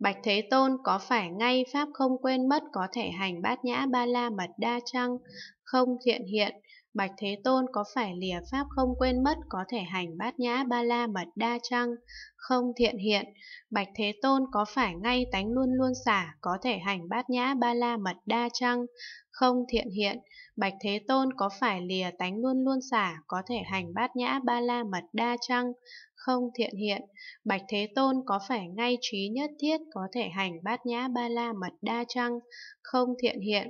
Bạch Thế Tôn có phải ngay Pháp không quên mất có thể hành bát nhã ba la mật đa chăng? Không, thiện hiện. Bạch Thế Tôn có phải lìa Pháp không quên mất có thể hành bát nhã ba la mật đa chăng? Không, thiện hiện. Bạch Thế Tôn có phải ngay tánh luôn luôn xả có thể hành bát nhã ba la mật đa chăng? Không, thiện hiện. Bạch Thế Tôn có phải lìa tánh luôn luôn xả có thể hành bát nhã ba la mật đa chăng? Không thiện hiện. Bạch Thế Tôn có phải ngay trí nhất thiết có thể hành bát nhã ba la mật đa chăng? Không thiện hiện.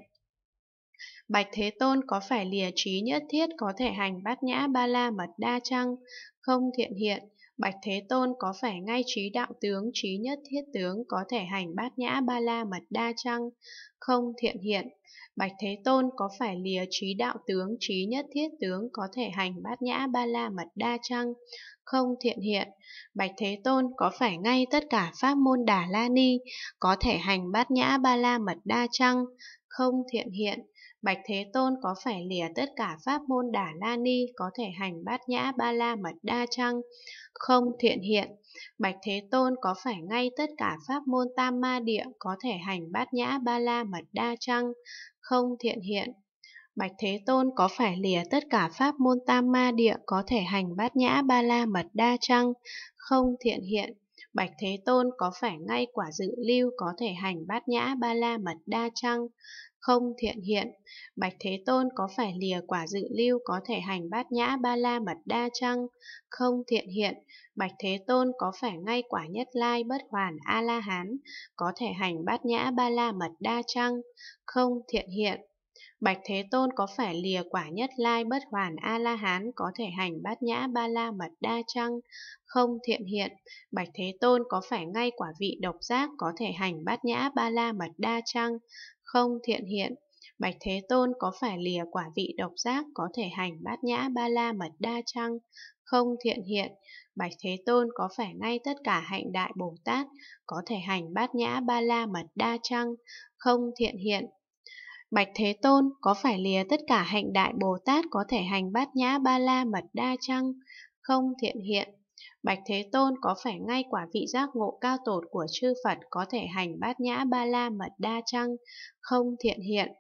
Bạch Thế Tôn có phải lìa trí nhất thiết có thể hành bát nhã ba la mật đa chăng? Không thiện hiện. Bạch Thế Tôn có phải ngay trí đạo tướng, trí nhất thiết tướng có thể hành bát nhã ba la mật đa chăng? Không thiện hiện. Bạch Thế Tôn có phải lìa trí đạo tướng, trí nhất thiết tướng có thể hành bát nhã ba la mật đa chăng? Không thiện hiện. Bạch Thế Tôn có phải ngay tất cả pháp môn Đà La Ni có thể hành bát nhã ba la mật đa chăng? Không thiện hiện. Bạch Thế Tôn có phải lìa tất cả pháp môn Đà La Ni có thể hành bát nhã ba la mật đa chăng? Không, thiện hiện. Bạch Thế Tôn có phải ngay tất cả pháp môn Tam Ma Địa có thể hành bát nhã ba la mật đa chăng? Không, thiện hiện. Bạch Thế Tôn có phải lìa tất cả pháp môn Tam Ma Địa có thể hành bát nhã ba la mật đa chăng? Không, thiện hiện. Bạch Thế Tôn có phải ngay quả dự lưu có thể hành bát nhã ba la mật đa chăng? Không thiện hiện. Bạch Thế Tôn có phải lìa quả dự lưu có thể hành bát nhã ba la mật đa chăng? Không thiện hiện. Bạch Thế Tôn có phải ngay quả nhất lai bất hoàn A-la-hán có thể hành bát nhã ba la mật đa chăng? Không thiện hiện. Bạch Thế Tôn có phải lìa quả nhất lai bất hoàn A-la-hán có thể hành bát nhã ba la mật đa chăng? Không thiện hiện. Bạch Thế Tôn có phải ngay quả vị độc giác có thể hành bát nhã ba la mật đa chăng? Không thiện hiện. Bạch Thế Tôn có phải lìa quả vị độc giác có thể hành bát nhã ba la mật đa chăng? Không thiện hiện. Bạch Thế Tôn có phải ngay tất cả hạnh đại Bồ Tát có thể hành bát nhã ba la mật đa chăng? Không thiện hiện. Bạch Thế Tôn có phải lìa tất cả hạnh đại Bồ Tát có thể hành bát nhã, ba la, mật đa chăng? Không thiện hiện. Bạch Thế Tôn có phải ngay quả vị giác ngộ cao tột của chư Phật có thể hành bát nhã, ba la, mật đa chăng? Không thiện hiện.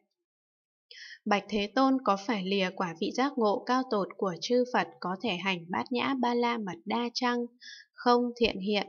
Bạch Thế Tôn có phải lìa quả vị giác ngộ cao tột của chư Phật có thể hành bát nhã, ba la, mật đa chăng? Không thiện hiện.